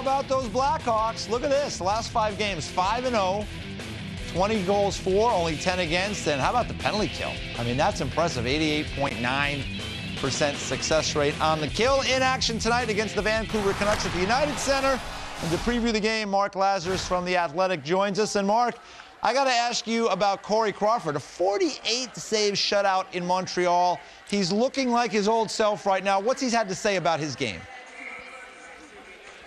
how about those Blackhawks? Look at this. The last five games, 5 and 0, 20 goals for, only 10 against. And how about the penalty kill? I mean, that's impressive. 88.9% success rate on the kill. In action tonight against the Vancouver Canucks at the United Center. And to preview the game, Mark Lazerus from The Athletic joins us. And Mark, I got to ask you about Corey Crawford, a 48 save shutout in Montreal. He's looking like his old self right now. What's he had to say about his game?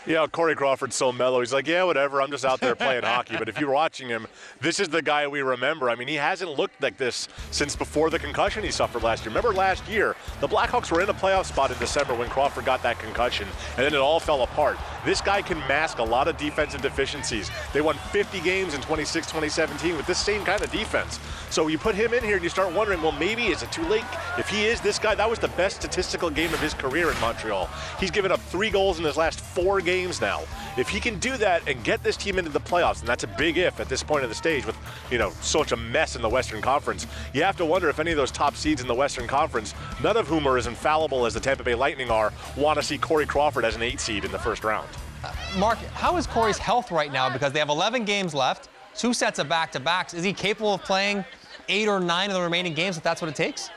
Yeah, Corey Crawford's so mellow. He's like, yeah, whatever. I'm just out there playing hockey. But if you're watching him, this is the guy we remember. I mean, he hasn't looked like this since before the concussion he suffered last year. Remember last year, the Blackhawks were in a playoff spot in December when Crawford got that concussion, and then it all fell apart. This guy can mask a lot of defensive deficiencies. They won 50 games in 26 2017 with this same kind of defense. So you put him in here and you start wondering, well, maybe is it too late? If he is this guy, that was the best statistical game of his career in Montreal. He's given up three goals in his last four games games now. If he can do that and get this team into the playoffs, and that's a big if at this point of the stage with, you know, such a mess in the Western Conference, you have to wonder if any of those top seeds in the Western Conference, none of whom are as infallible as the Tampa Bay Lightning are, want to see Corey Crawford as an eight seed in the first round. Uh, Mark, how is Corey's health right now? Because they have 11 games left, two sets of back-to-backs. Is he capable of playing eight or nine of the remaining games if that's what it takes?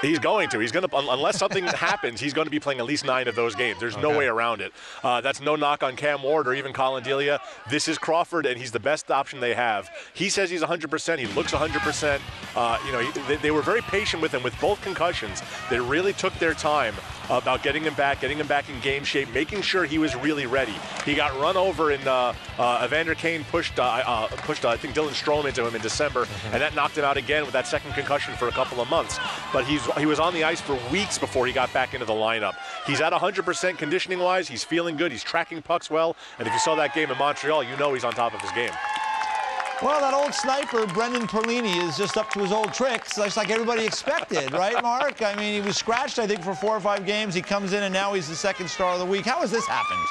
He's going to. He's going to, unless something happens, he's going to be playing at least nine of those games. There's okay. no way around it. Uh, that's no knock on Cam Ward or even Collin Delia. This is Crawford, and he's the best option they have. He says he's 100%. He looks 100%. Uh, you know, he, they, they were very patient with him with both concussions. They really took their time about getting him back, getting him back in game shape, making sure he was really ready. He got run over in uh, uh, Evander Kane pushed uh, uh pushed uh, I think Dylan Strome into him in December, mm-hmm. and that knocked him out again with that second concussion for a couple of months. But he's he was on the ice for weeks before he got back into the lineup. He's at 100% conditioning wise. He's feeling good. He's tracking pucks well, and if you saw that game in Montreal, you know he's on top of his game. Well, that old sniper, Brendan Perlini, is just up to his old tricks, just like everybody expected, right, Mark? I mean, he was scratched, I think, for four or five games. He comes in, and now he's the second star of the week. How has this happened?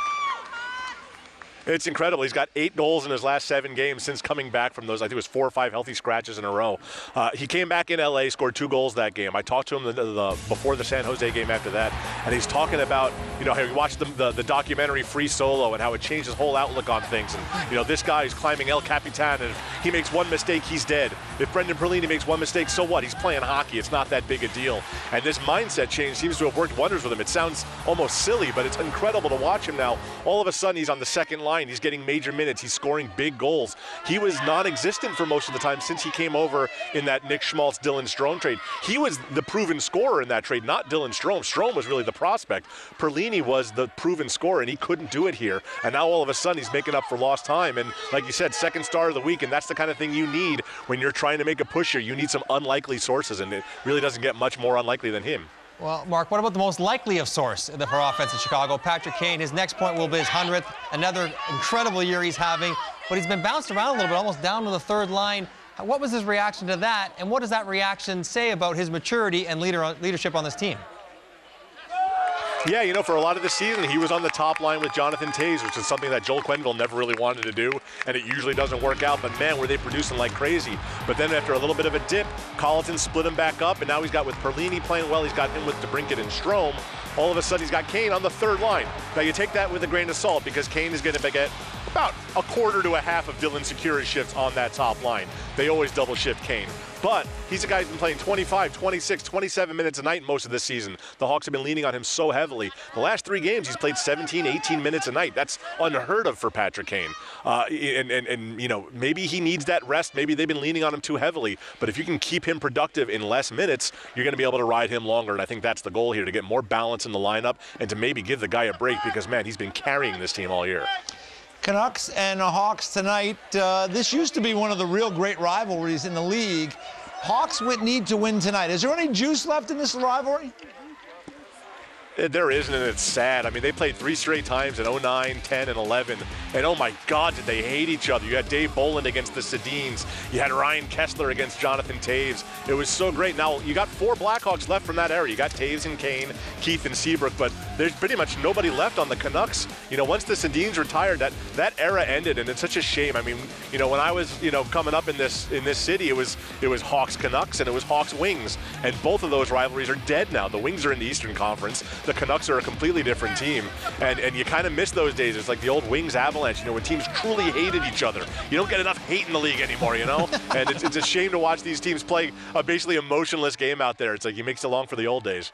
It's incredible. He's got eight goals in his last seven games since coming back from those. I think it was four or five healthy scratches in a row. Uh, he came back in LA, scored two goals that game. I talked to him the, the, before the San Jose game after that, and he's talking about you know how he watched the, the, the, documentary Free Solo and how it changed his whole outlook on things. And you know this guy is climbing El Capitan, and he makes one mistake, he's dead. If Brendan Perlini makes one mistake, so what? He's playing hockey. It's not that big a deal. And this mindset change seems to have worked wonders with him. It sounds almost silly, but it's incredible to watch him now. All of a sudden, he's on the second line. He's getting major minutes. He's scoring big goals. He was non-existent for most of the time since he came over in that Nick Schmaltz, Dylan Strome trade. He was the proven scorer in that trade, not Dylan Strome. Strome was really the prospect. Perlini was the proven scorer, and he couldn't do it here. And now all of a sudden he's making up for lost time. And like you said, second star of the week, and that's the kind of thing you need when you're trying to make a push here. You need some unlikely sources, and it really doesn't get much more unlikely than him. Well, Mark, what about the most likely of source for offense in Chicago? Patrick Kane. His next point will be his 100th. Another incredible year he's having. But he's been bounced around a little bit, almost down to the third line. What was his reaction to that? And what does that reaction say about his maturity and leader, leadership on this team? Yeah, you know, for a lot of the season, he was on the top line with Jonathan Toews, which is something that Joel Quenneville never really wanted to do, and it usually doesn't work out. But man, were they producing like crazy. But then after a little bit of a dip, Colliton split him back up, and now he's got with Perlini playing well. He's got him with DeBrincat and Strome. All of a sudden, he's got Kane on the third line. Now you take that with a grain of salt because Kane is going to get about a quarter to a half of Dylan Sikura's shifts on that top line. They always double shift Kane. But he's a guy who's been playing 25, 26, 27 minutes a night most of this season. The Hawks have been leaning on him so heavily. The last three games, he's played 17, 18 minutes a night. That's unheard of for Patrick Kane. Uh, and, and, and, you know, maybe he needs that rest. Maybe they've been leaning on him too heavily. But if you can keep him productive in less minutes, you're going to be able to ride him longer. And I think that's the goal here to get more balance in the lineup and to maybe give the guy a break because, man, he's been carrying this team all year. Canucks and Hawks tonight. Uh, this used to be one of the real great rivalries in the league. Hawks would need to win tonight. Is there any juice left in this rivalry? There isn't, and it's sad. I mean, they played three straight times in 09, 10, and 11. And oh my God, did they hate each other. You had Dave Bolland against the Sedins. You had Ryan Kesler against Jonathan Toews. It was so great. Now, you got four Blackhawks left from that era. You got Toews and Kane, Keith and Seabrook, but there's pretty much nobody left on the Canucks. You know, once the Sedins retired, that, that era ended, and it's such a shame. I mean, you know, when I was, you know, coming up in this in this city, it was it was Hawks Canucks and it was Hawks Wings. And both of those rivalries are dead now. The Wings are in the Eastern Conference. the Canucks are a completely different team, and and you kind of miss those days. It's like the old Wings Avalanche, you know, when teams truly hated each other. You don't get enough hate in the league anymore, you know. and it's, it's a shame to watch these teams play a basically emotionless game out there. It's like you makes it long for the old days.